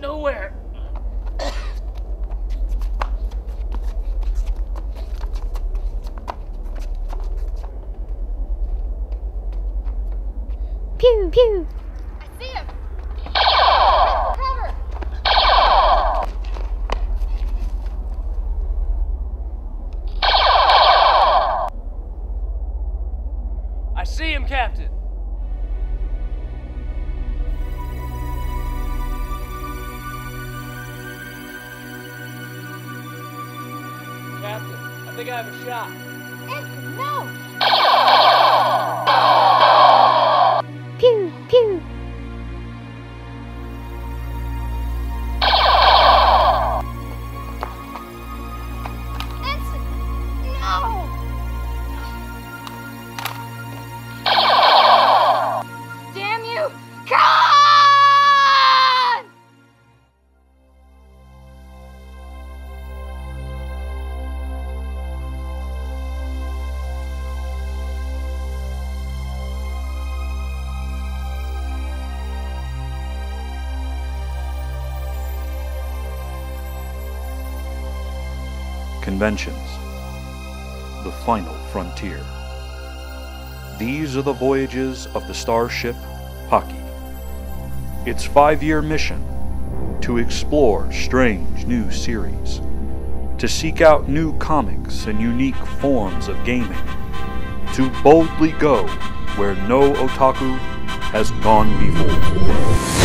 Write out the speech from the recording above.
nowhere. pew, pew. I see him. Cover. I see him, Captain. Captain, I think I have a shot. Ensign, no. Conventions. The final frontier. These are the voyages of the starship Pocky. Its five year mission to explore strange new series, to seek out new comics and unique forms of gaming, to boldly go where no otaku has gone before.